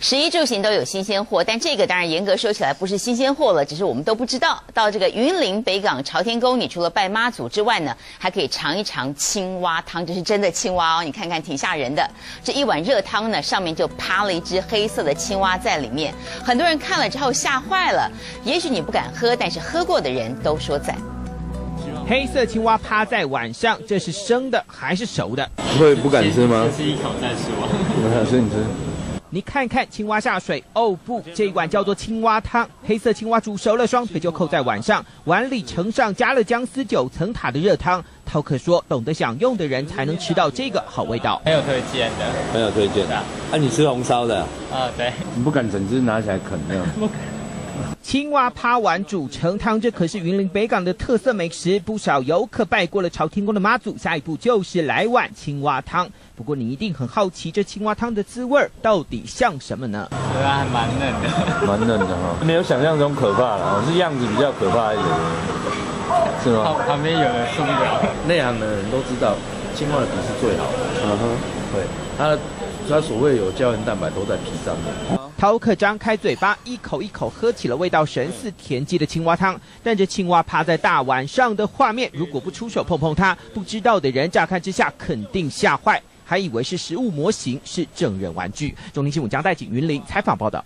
食衣住行都有新鲜货，但这个当然严格说起来不是新鲜货了，只是我们都不知道。到这个云林北港朝天宫，你除了拜妈祖之外呢，还可以尝一尝青蛙汤，这是真的青蛙哦，你看看挺吓人的。这一碗热汤呢，上面就趴了一只黑色的青蛙在里面，很多人看了之后吓坏了。也许你不敢喝，但是喝过的人都说赞。黑色青蛙趴在碗上，这是生的还是熟的？会不敢吃吗？吃一口再 说。我想吃，你吃。你看看青蛙下水哦不，这一碗叫做青蛙汤。黑色青蛙煮熟了，双腿就扣在碗上，碗里盛上加了姜丝九层塔的热汤。涛客说，懂得享用的人才能吃到这个好味道。很有推荐的，很有推荐的。啊，你吃红烧的？啊，对。你不敢整只拿起来啃的？不敢。青蛙趴碗煮成汤，这可是云林北港的特色美食。不少游客拜过了朝天宫的妈祖，下一步就是来碗青蛙汤。不过你一定很好奇，这青蛙汤的滋味到底像什么呢？对啊，还蛮嫩的，蛮嫩的哈，没有想象中可怕了，是样子比较可怕一点，是吗？旁边有人受不了。内行的人都知道，青蛙的皮是最好的。嗯哼，对，它它所谓有胶原蛋白都在皮上面。饕客张开嘴巴，一口一口喝起了味道神似田鸡的青蛙汤。但这青蛙趴在大碗上的画面，如果不出手碰碰它，不知道的人乍看之下肯定吓坏，还以为是食物模型，是整人玩具。中天新闻将带进云林采访报道。